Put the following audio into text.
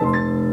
Música